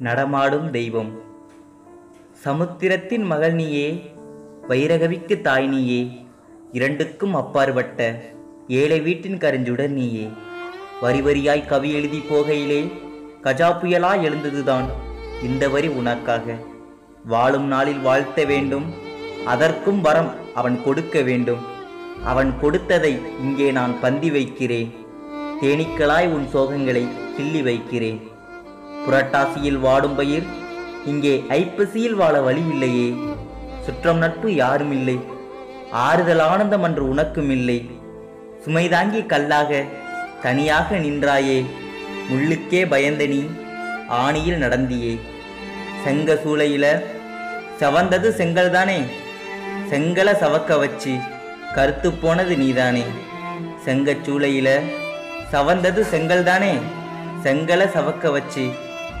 நடமாடும் தெய்வம். சமுத்திரத்தின் மகள் நீயே வைரகவிக்கு தாய் நீயே இரண்டுக்கும் அப்பாற்பட்ட ஏழை வீட்டின் கருஞ்சுடர் நீயே. வரி வரியாய் கவி எழுதி போகையிலே கஜா புயலாய் எழுந்ததுதான் இந்த வரி உனக்காக. வாழும் நாளில் வாழ்த்த வேண்டும் அதற்கும் வரம் அவன் கொடுக்க வேண்டும். அவன் கொடுத்ததை இங்கே நான் பந்தி வைக்கிறேன். தேனீக்களாய் உன் சோகங்களை கிள்ளி வைக்கிறேன். புரட்டாசியில் வாடும் பயிர். இங்கே ஐப்பசியில் வாழ வழி இல்லையே சுற்றம் நட்பு யாரும் இல்லை ஆறுதல் ஆனந்தம் அன்று உனக்கும் இல்லை சுமைதாங்கி கல்லாக தனியாக நின்றாயே. முள்ளுக்கே பயந்த நீ ஆணியில் நடந்தியே. செங்க சூளையில சவந்தது செங்கல் தானே செங்கலை சவக்க வச்சு கருத்து போனது நீதானே. செங்கச்சூளையில சவந்தது செங்கல் தானே செங்கலை சவக்க வச்சு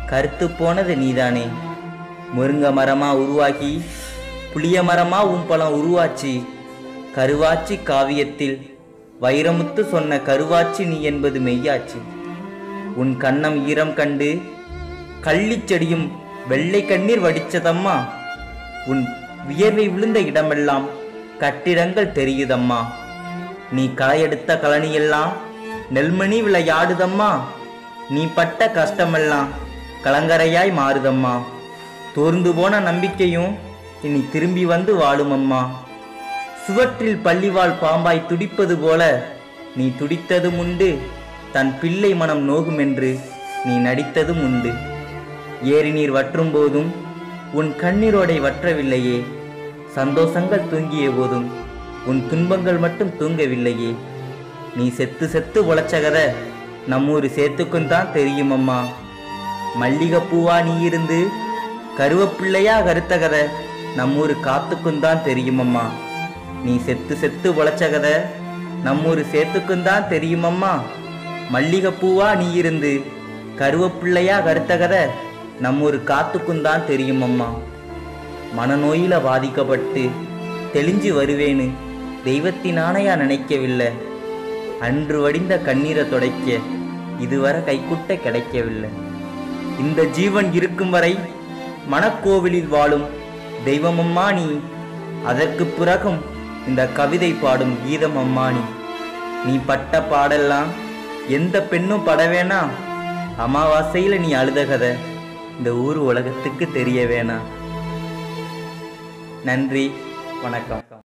கருத்து போனது நீதானே. முருங்க மரமா உருவாகி புளிய மரமா உன் பழம் உருவாச்சு. கருவாச்சி காவியத்தில் வைரமுத்து சொன்ன கருவாச்சி நீ என்பது மெய்யாச்சு. உன் கண்ணம் ஈரம் கண்டு கள்ளிச் செடியும் வெள்ளை கண்ணீர் வடிச்சதம்மா. உன் வியர்வை விழுந்த இடமெல்லாம் கட்டிடங்கள் தெரியுதம்மா. நீ களையெடுத்த கழனியெல்லாம் நெல்மணி விளையாடுதம்மா. நீ பட்ட கஷ்டமெல்லாம் கலங்கரையாய் மாறுதம்மா. தோர்ந்து போன நம்பிக்கையும் இனி திரும்பி வந்து வாழுமம்மா. சுவற்றில் பள்ளிவாள் பாம்பாய் துடிப்பது போல நீ துடித்ததும் உண்டு தன் பிள்ளை மனம் நோகுமென்று நீ நடித்ததும் உண்டு. ஏரி நீர் வற்றும் போதும் உன் கண்ணீரோடை வற்றவில்லையே சந்தோஷங்கள் தூங்கிய போதும் உன் துன்பங்கள் மட்டும் தூங்கவில்லையே. நீ செத்து செத்து உழைச்சகத நம்மூர் சேர்த்துக்கும் தான் தெரியுமம்மா. மல்லிகைப்பூவா நீ இருந்து கருவப்பிள்ளையா கருத்த கதை நம்மூர் காத்துக்கும் தான் தெரியுமம்மா. நீ செத்து செத்து உழைச்ச கதை நம்மூர் சேத்துக்கும் தான் தெரியுமம்மா. மல்லிகைப்பூவா நீ இருந்து கருவப்பிள்ளையா கருத்த கதை நம்மூர் காத்துக்கும் தான் தெரியுமம்மா. மனநோயில பாதிக்கப்பட்டு தெளிஞ்சு வருவேன்னு தெய்வத்தினானையா நினைக்கவில்லை. அன்று வடிந்த கண்ணீரை துடைக்க இதுவரை கைக்குட்ட கிடைக்கவில்லை. இந்த ஜீவன் இருக்கும் வரை மணக்கோவிலில் வாழும் தெய்வமம்மா நீ. அதற்கு பிறகும் இந்த கவிதை பாடும் கீதம் அம்மா நீ. நீ பட்ட பாடெல்லாம் எந்த பெண்ணும் பட வேணாம் அமாவாசையில் நீ அழுத கதை இந்த ஊர் உலகத்துக்கு தெரிய வேணாம் நன்றி வணக்கம்.